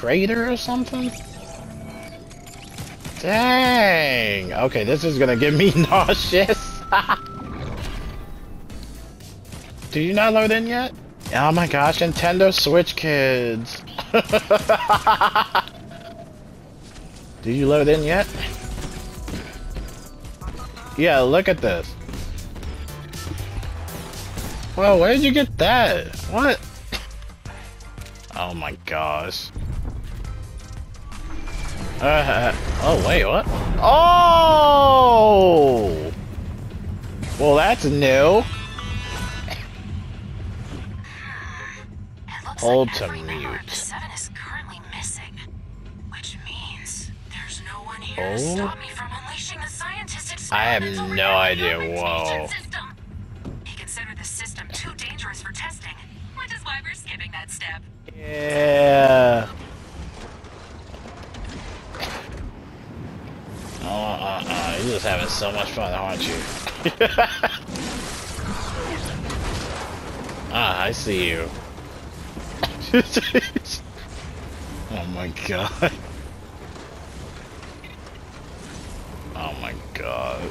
crater or something? Dang! Okay, this is gonna get me nauseous. Do you not load in yet? Oh my gosh, Nintendo Switch kids. Did you load in yet? Yeah, look at this. Whoa, where did you get that? What? Oh my gosh. Uh, oh, wait, what? Oh! Well, that's new. Hold like to mute. Seven is currently missing, which means there's no one here oh. to stop me from unleashing the scientist I have no idea. Whoa. He considered the system too dangerous for testing, which is why we're skipping that step. Yeah. Oh, uh, uh, you're just having so much fun, aren't you? ah, I see you. oh my god. Oh my god.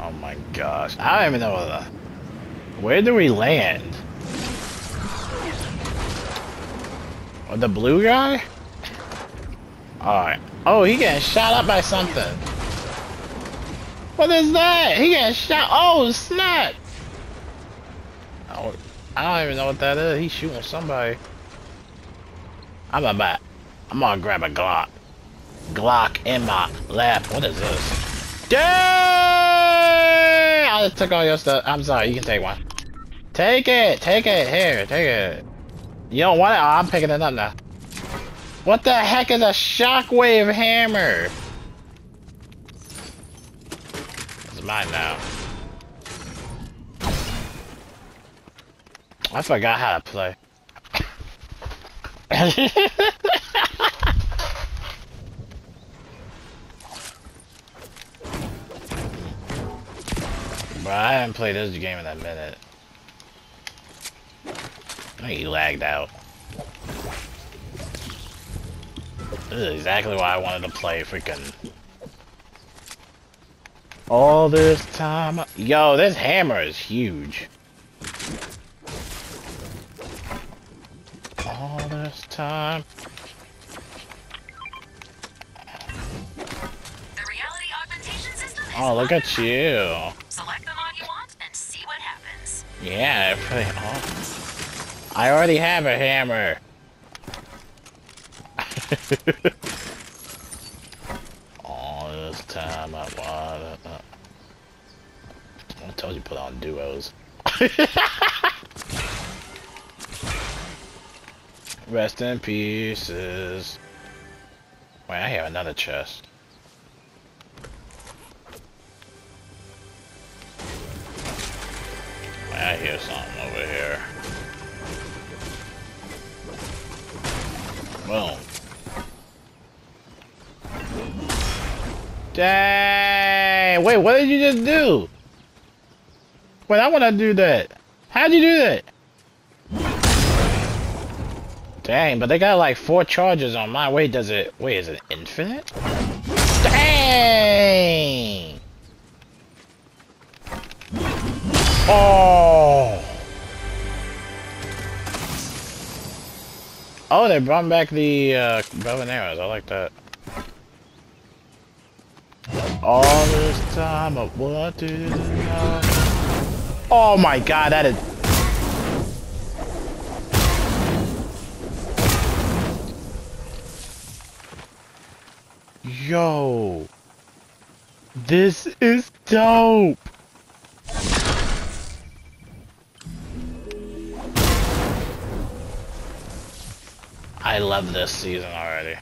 Oh my gosh. I don't even know the... Where do we land? The blue guy? Alright. Oh, he getting shot up by something. What is that? He getting shot. Oh, snap! Oh, I don't even know what that is. He's shooting somebody. I'm about. I'm gonna grab a Glock. Glock in my lap. What is this? Dang! I just took all your stuff. I'm sorry. You can take one. Take it. Take it. Here. Take it. You don't want it? Oh, I'm picking it up now. What the heck is a shockwave hammer? It's mine now. I forgot how to play. but I haven't played this game in a minute. Think he lagged out. This is exactly why I wanted to play freaking... All this time... Yo, this hammer is huge. All this time... Oh, look at you. Select the mod you want and see what happens. Yeah, pretty I already have a hammer. All this time I wanted. Uh, I told you put on duos. Rest in pieces. Wait, I have another chest. I hear something over here. Boom. Dang! Wait, what did you just do? Wait, I want to do that. How'd you do that? Dang, but they got like four charges on my Wait, does it... Wait, is it infinite? Dang! Oh! Oh, they brought back the uh, bow and arrows. I like that. All this time, of what did I... Oh my god, that is... Yo! This is dope! I love this season already.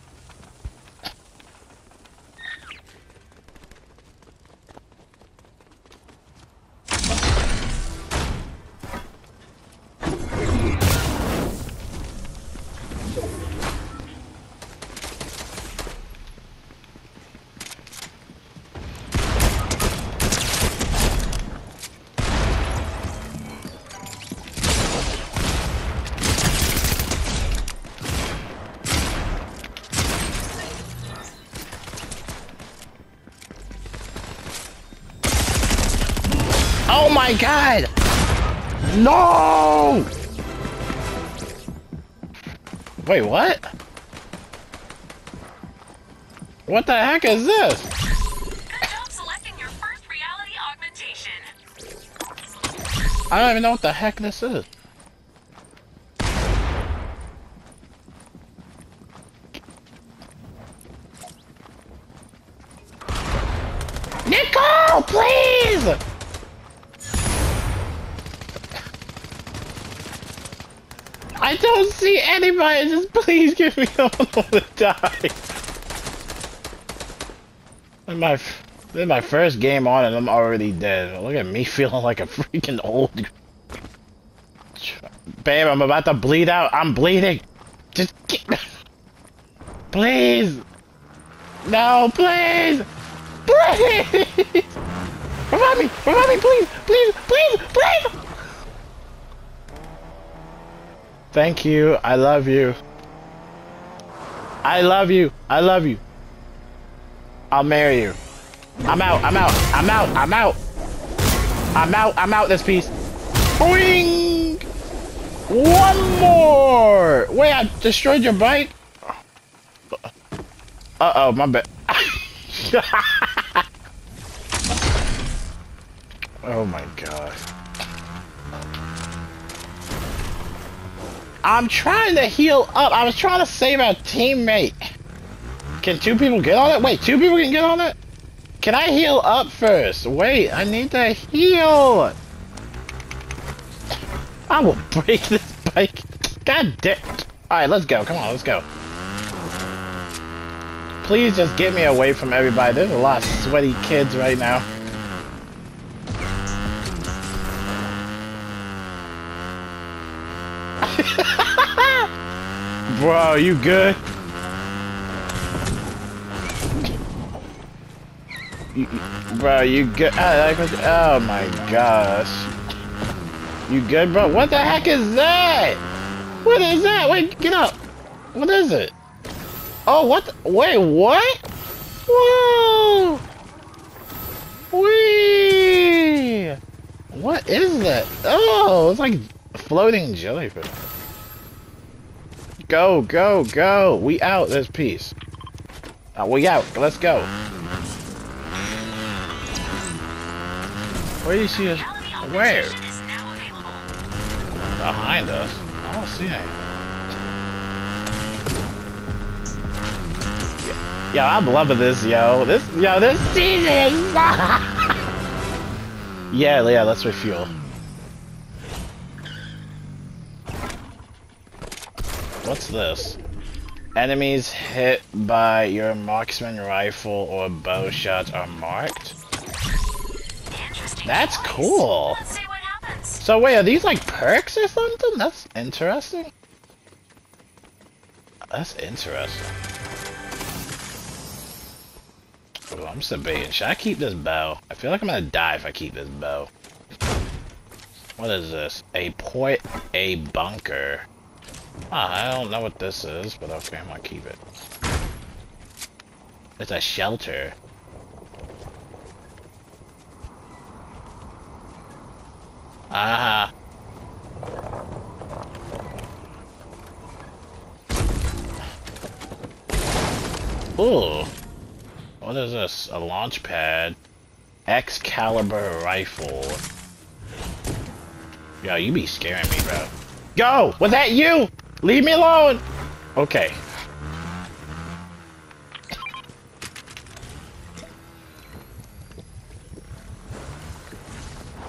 My god! No! Wait, what? What the heck is this? Selecting your first reality augmentation. I don't even know what the heck this is. Nicole, please! I don't see anybody. Just please give me a moment to die. This my, this is my first game on and I'm already dead. Look at me feeling like a freaking old. Babe, I'm about to bleed out. I'm bleeding. Just get... Please. No, please. Please. Revive me. Revive me, please. Please, please, please. Thank you. I love you. I love you. I love you. I'll marry you. I'm out. I'm out. I'm out. I'm out. I'm out. I'm out this piece. Boing! One more! Wait, I destroyed your bike? Uh-oh, my bad. oh my god. I'm trying to heal up. I was trying to save our teammate. Can two people get on it? Wait, two people can get on it? Can I heal up first? Wait, I need to heal. I will break this bike. God damn. Alright, let's go. Come on, let's go. Please just get me away from everybody. There's a lot of sweaty kids right now. Bro, you good? Bro, you good? ah, Oh my gosh. You good, bro? What the heck is that? What is that? Wait, get up. What is it? Oh, what? The, wait, what? Whoa! Wee! What is that? Oh, it's like floating jellyfish. Go, go, go! We out this piece. Uh, we out. Let's go. Where do you see us? Where? augmentation is now available. Behind us? I don't see any. Yo, I'm loving this, yo. This, yo, this season Yeah, yeah, let's refuel. What's this? Enemies hit by your marksman rifle or bow shots are marked? That's cool. Let's see what happens. So wait, are these like perks or something? That's interesting. That's interesting. Oh, I'm just debating. Should I keep this bow? I feel like I'm gonna die if I keep this bow. What is this? A point, a bunker. Ah, I don't know what this is, but okay, I'm gonna keep it. It's a shelter. Ah. Ooh. What is this? A launch pad. Excalibur rifle. Yo, you be scaring me, bro. Go! Was that you? Leave me alone! Okay.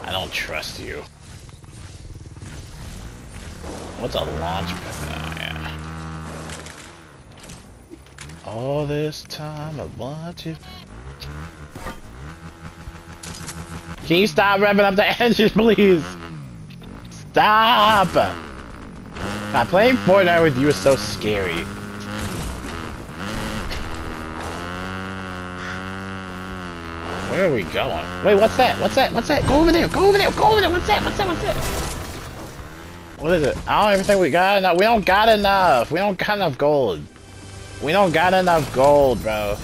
I don't trust you. What's a launch pad? Oh, yeah. All this time I want. Can you stop revving up the engine, please? Stop! Playing Fortnite with you is so scary. Where are we going? Wait, what's that? What's that? What's that? Go over there! Go over there! Go over there! What's that? What's that? What's that? What is it? I don't even think we got enough. We don't got enough. We don't got enough gold. We don't got enough gold, bro.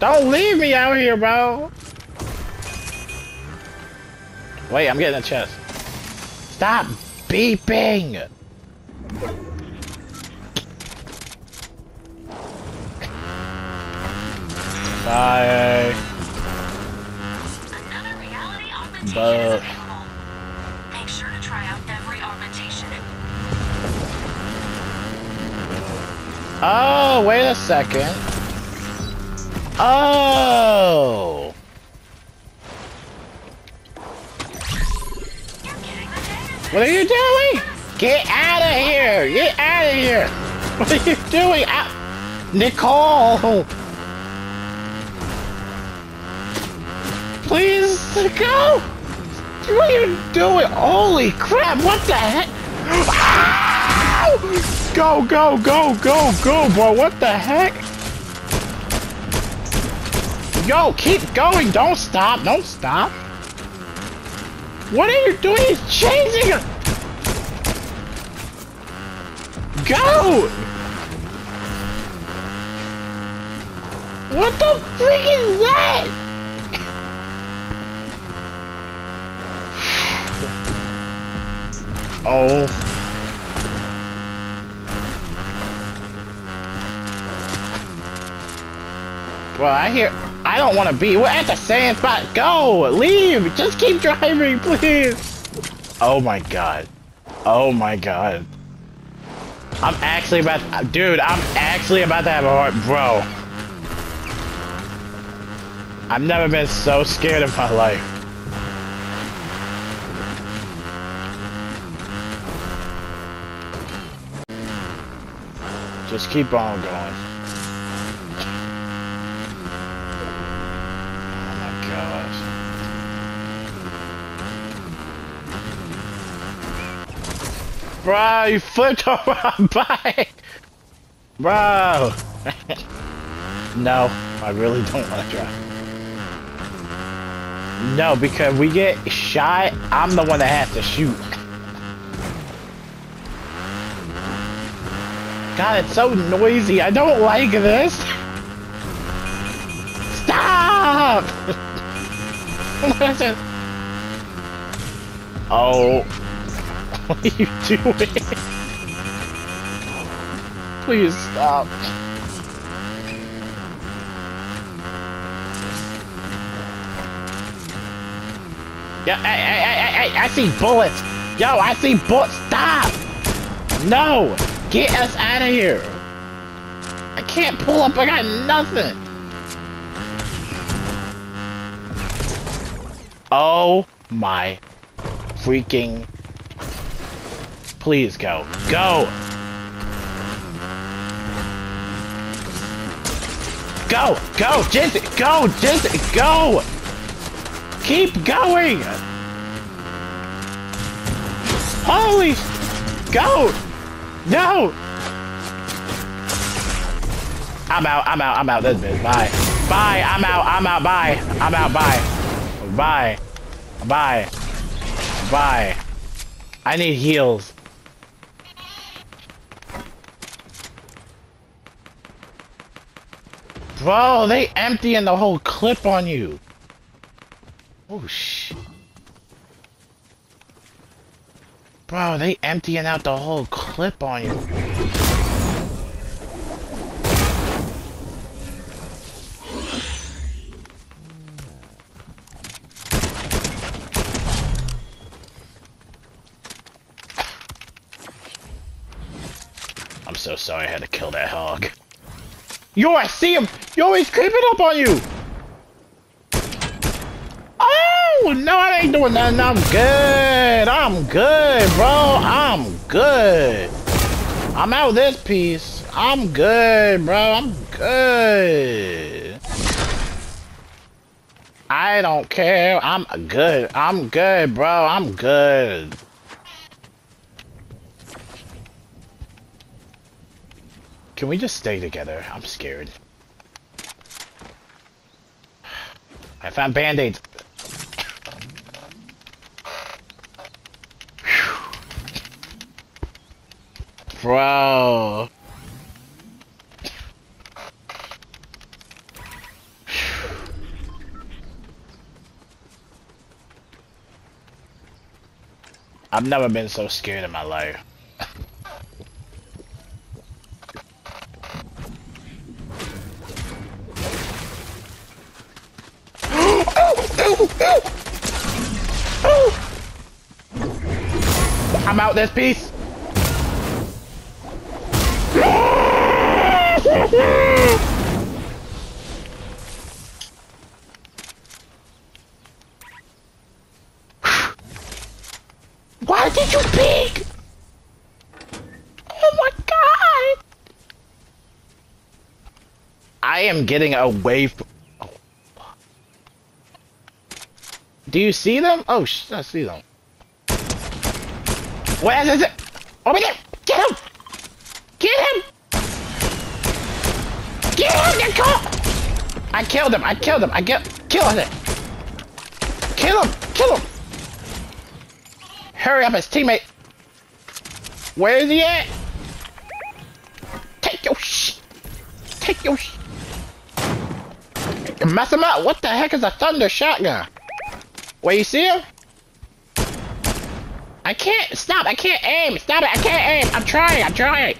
Don't leave me out here, bro. Wait, I'm getting a chest. Stop beeping! Bye. But- Make sure to try out every augmentation. Oh, wait a second. Oh! What are you doing? Get out of here! Get out of here! What are you doing? Ah, Nicole! Please go! What are you doing? Holy crap! What the heck? Ow! Go, go, go, go, go, bro! What the heck? Yo, keep going! Don't stop! Don't stop! What are you doing? He's chasing her! Go! What the freak is that? Oh. Well, I hear. I don't want to be. We're at the same spot. Go! Leave! Just keep driving, please! Oh my god. Oh my god. I'm actually about. To, Dude, I'm actually about to have a heart. Bro. I've never been so scared in my life. Just keep on going. Bro, you flipped over my bike! Bro! no, I really don't want to drive. No, because we get shot, I'm the one that has to shoot. God, it's so noisy. I don't like this. Stop! Oh. What are you doing? Please stop. Yeah, hey, hey, hey, hey, I see bullets. Yo, I see bullets. Stop! No! Get us out of here! I can't pull up, I got nothing! Oh my freaking... Please go. Go! Go! Go! Just go! Just go! Keep going! Holy... Go! No! I'm out, I'm out, I'm out. This bitch. Bye. Bye, I'm out, I'm out, bye. I'm out, bye. Bye. Bye. Bye. I need heals. Bro, they emptying the whole clip on you. Oh, shit. Bro, they emptying out the whole clip on you. I'm so sorry I had to kill that hog. Yo, I see him! Yo, he's creeping up on you! Oh, no, I ain't doing nothing. I'm good. I'm good, bro. I'm good. I'm out of this piece. I'm good, bro. I'm good. I don't care. I'm good. I'm good, bro. I'm good. Can we just stay together? I'm scared. I found band-aids. Bro. I've never been so scared in my life. I'm out this piece. Why did you peek? Oh my god! I am getting away from. Oh. Do you see them? Oh, I see them. Where is it? Over there! Get him! Get him! Get him! Get caught! I killed him! I killed him! I get kill him! Kill him! Kill him! Hurry up, his teammate! Where is he at? Take your sh! Take your sh! Mess him up! What the heck is a thunder shotgun? Where you see him? I can't stop! I can't aim! Stop it! I can't aim! I'm trying! I'm trying!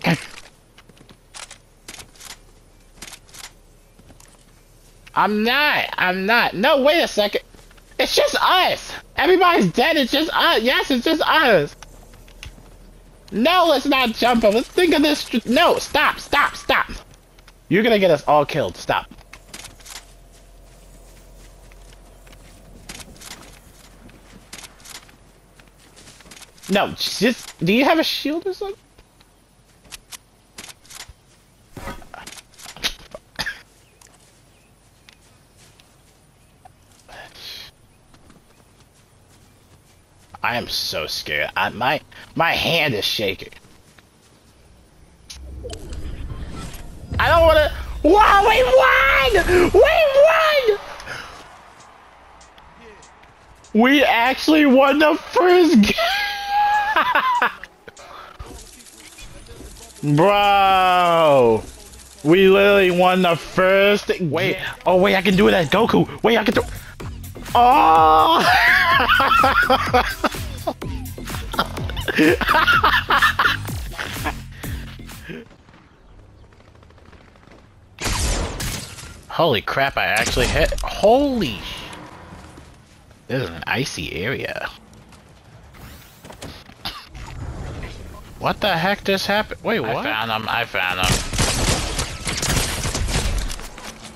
I'm not! I'm not! No, wait a second! It's just us! Everybody's dead, it's just us! Yes, it's just us! No, let's not jump! Let's think of this- No! Stop! Stop! Stop! You're gonna get us all killed. Stop. No, just- do you have a shield or something? I am so scared. I, my my hand is shaking. I don't want to. Wow, we won! We won! We actually won the first game. Bro, we literally won the first. Wait, oh wait, I can do it as Goku. Wait, I can do. Oh! Holy crap, I actually hit. Holy. This is an icy area. What the heck just happened? Wait, what? I found him. I found him.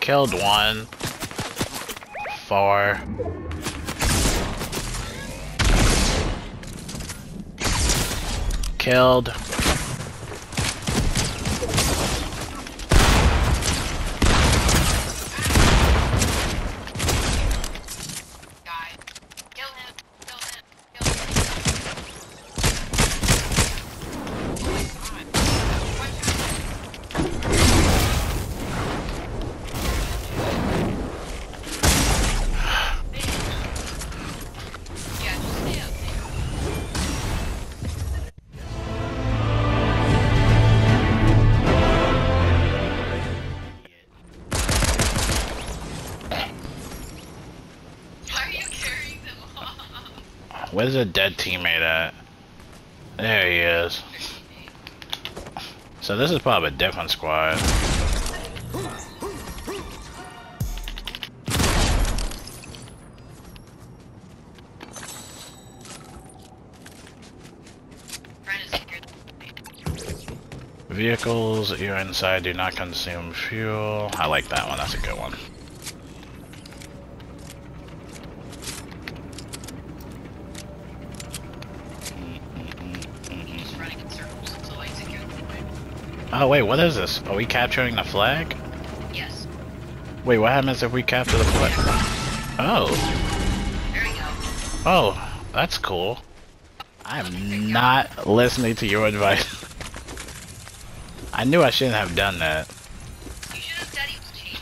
Killed one. Four. Killed. Where's a dead teammate at? There he is. So this is probably a different squad. Vehicles you're inside do not consume fuel. I like that one. That's a good one. Oh wait, what is this? Are we capturing the flag? Yes. Wait, what happens if we capture the flag? Oh, There you go. oh, that's cool. I'm not listening to your advice. I knew I shouldn't have done that. You should have said he was cheap.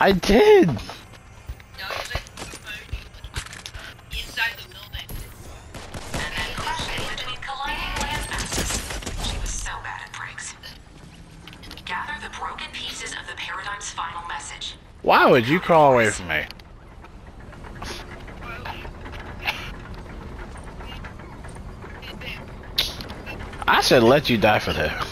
I did. Why would you crawl away from me? I said let you die for that.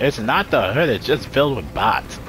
It's not the hood, it's just filled with bots.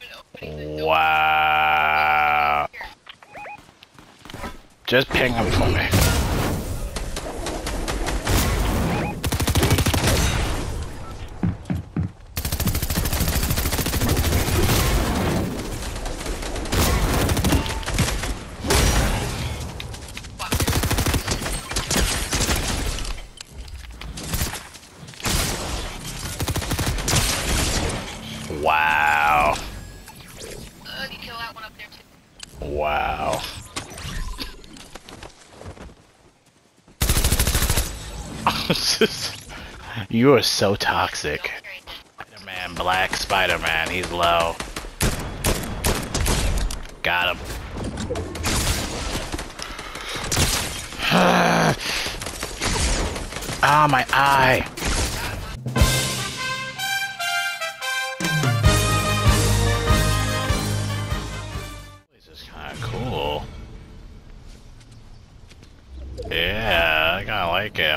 The door. Wow. Just ping him for me. Wow. Uh, you kill that one up there too. Wow. you are so toxic. Spider-Man, Black Spider-Man, he's low. Got him. ah, my eye.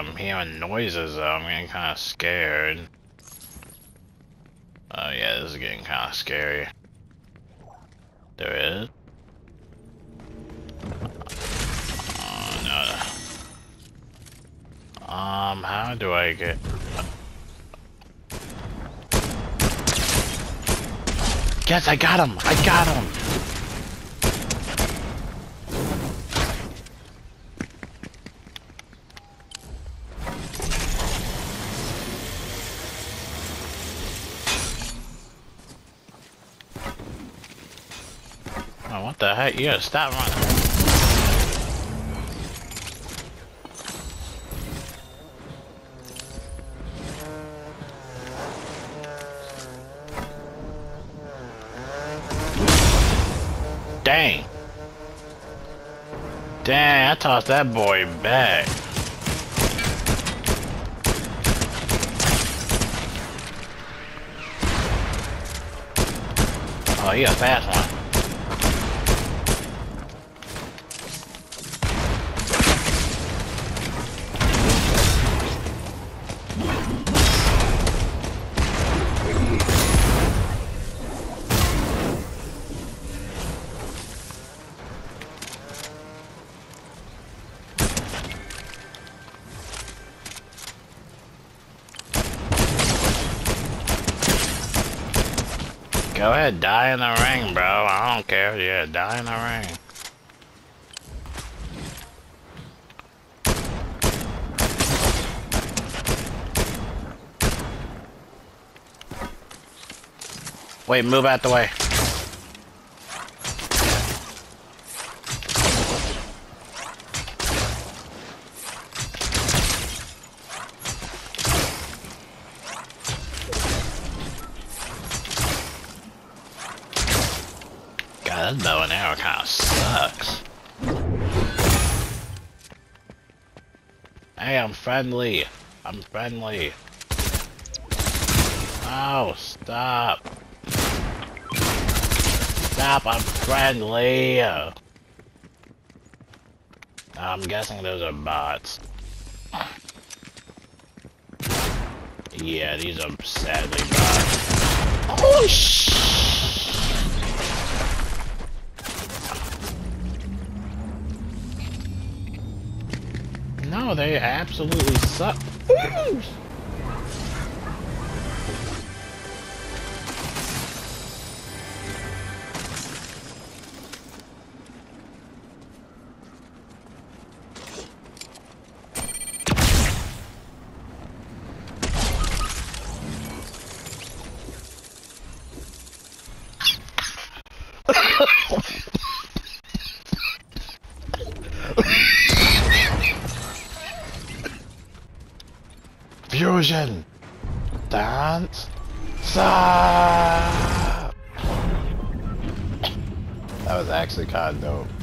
Like. Hearing noises though, I'm getting kind of scared. Oh yeah, this is getting kind of scary. There is. Oh no. Um, how do I get? Yes, I got him! I got him! The? You gotta stop running. Dang. Dang, I tossed that boy back. Oh, he a fast one. Go ahead, die in the ring, bro. I don't care. Yeah, die in the ring. Wait, move out the way. That bow and arrow kind of sucks. Hey, I'm friendly. I'm friendly. Oh, stop. Stop, I'm friendly. I'm guessing those are bots. Yeah, these are sadly bots. Oh sh! They absolutely suck. Fusion! Dance! Stop! That was actually kind of dope.